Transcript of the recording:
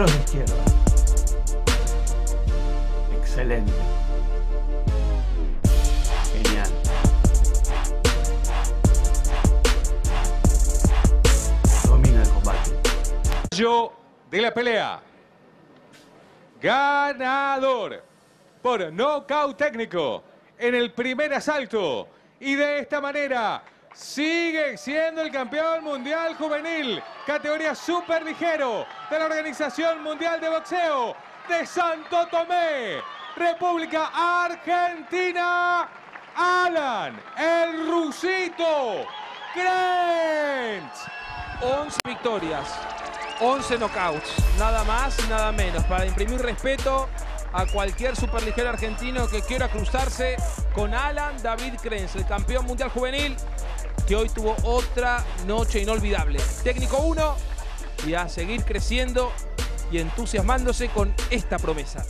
izquierda. Excelente. Genial. Domina el combate. Yo de la pelea. Ganador por nocaut técnico en el primer asalto. Y de esta manera sigue siendo el campeón mundial juvenil, categoría super ligero de la Organización Mundial de Boxeo de Santo Tomé, República Argentina, Alan, el rusito, Krentz. 11 victorias, 11 knockouts, nada más y nada menos, para imprimir respeto a cualquier superligero argentino que quiera cruzarse con Alan David Krenz, el campeón mundial juvenil, que hoy tuvo otra noche inolvidable. Técnico 1 y a seguir creciendo y entusiasmándose con esta promesa.